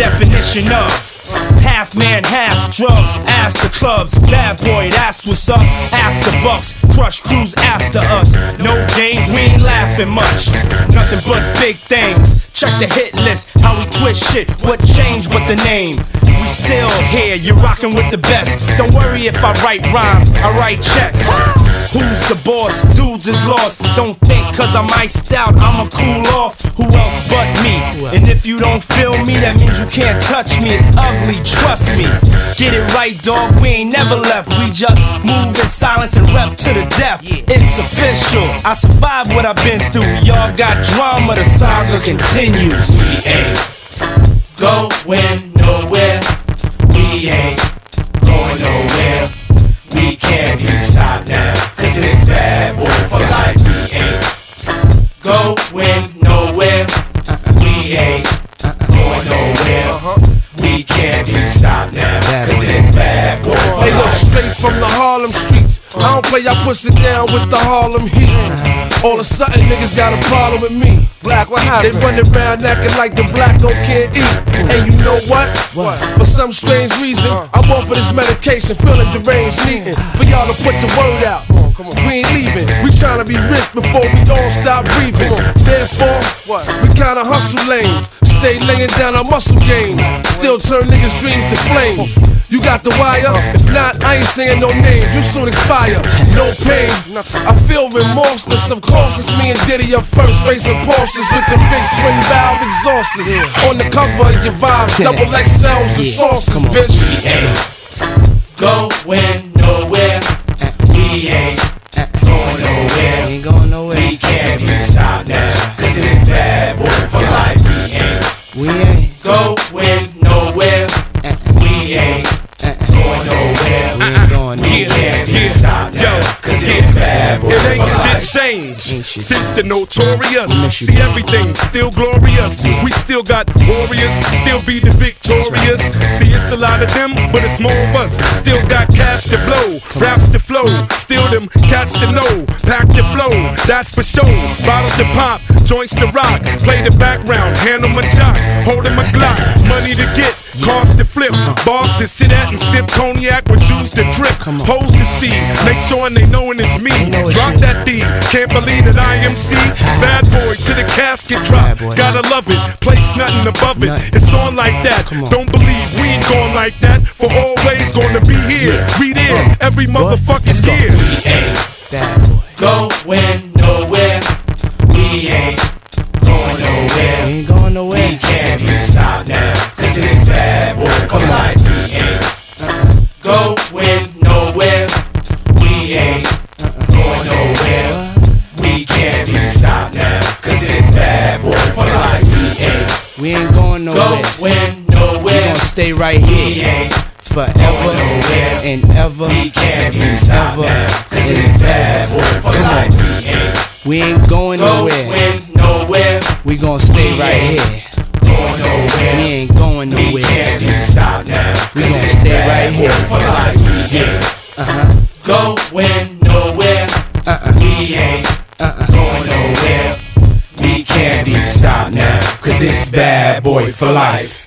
definition of Half man, half drugs, ass the clubs. bad boy, that's what's up. After bucks, crush crews after us. No games, we ain't laughing much. Nothing but big things. Check the hit list, how we twist shit. What changed but the name? Still here, you're rocking with the best. Don't worry if I write rhymes, I write checks. Who's the boss? Dudes is lost. Don't think cause I'm iced out, I'ma cool off. Who else but me? And if you don't feel me, that means you can't touch me. It's ugly, trust me. Get it right, dog. We ain't never left. We just move in silence and rep to the death. It's official. I survived what I've been through. Y'all got drama, the saga continues. We ain't going nowhere. Ain't going nowhere. We can't be stopped now. Cause it's bad boy for life. We ain't going nowhere. We ain't going nowhere. We can't be stopped now. Cause it's bad boy for Hey, look, straight from the Harlem streets. I don't play, I push it down with the Harlem heat. All of a sudden, niggas got a problem with me. Black, what happened? They run around acting like the black don't can't eat. And you know what? What? For some strange reason, uh-huh. I'm on for this medication, feeling deranged, needing for y'all to put the word out. We ain't leaving. We trying to be rich before we all stop breathing. Therefore, what? We kinda hustle lanes. Stay laying down our muscle games. Still turn niggas' dreams to flames. You got the wire? If not, I ain't saying no names. You soon expire. No pain. I feel remorseless. It's me and Diddy up first, racing Porsches with the big twin valve exhausts. On the cover of your vibes, double XLs and Sources, bitch. Going nowhere. Bad boy It for ain't shit changed since the notorious. See everything still glorious. We still got warriors, still be the victorious. See it's a lot of them, but it's more of us. Still got cash to blow, raps to flow, still them catch to know. Pack the flow, that's for sure. Bottles to pop, joints to rock. Play the background, handle my jock, holding my Glock. Money to get, cars to flip, uh-huh. bars to sit at and sip cognac with juice to drip. Hoes to see, make sure they knowin' it's me. know it's Drop you. that D, can't believe that I am C. Uh-huh. Bad boy to the casket drop. Gotta love it, place nothing above it. It's on like that. Don't believe we ain't going like that. For always gonna be here. We there, uh-huh. every motherfucking go. year. We ain't Bad boy. going nowhere. We ain't going We nowhere. ain't going We nowhere. can't be stopped now. Cause it's boy. We ain't going nowhere. We ain't going nowhere. We can't be stopped now. Cause it's bad boy for life. We ain't We ain't going nowhere. going We nowhere. gonna stay right We here forever and ever We can't be stopped ever. Cause it's bad boy for life. We ain't We going nowhere. We gonna stay We right here. Going We nowhere. Uh-uh. We ain't going nowhere. We can't be stopped now. Cause it's bad boy for life.